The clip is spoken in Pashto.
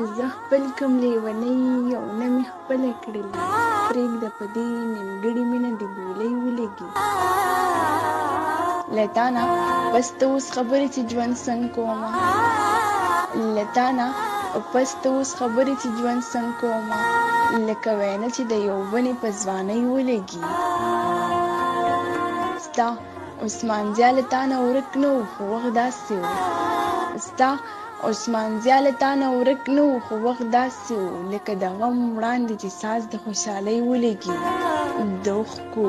الله خپل کوم لیونی یو نه مې خپله کړلي پرېږده په دې نیمګړي مینه د ګولۍ ولګي له تا نه بس ته اوس خبرې چې ژوند سنګ کوم له تا نه بس ته اوس خبرې چې ژوند سنګ کوم لکه وینه چې د یو ونې په ځوانۍ ولګي ستا عثمان زیاله تا نه ورک نه و خو وخت داسې و ستا عثمان ضیا له تا نه ورک نه و، خو وخت داسې و، لکه د غم وړاندې چې ساز د خوشحالۍ ولګي، د اوښکو.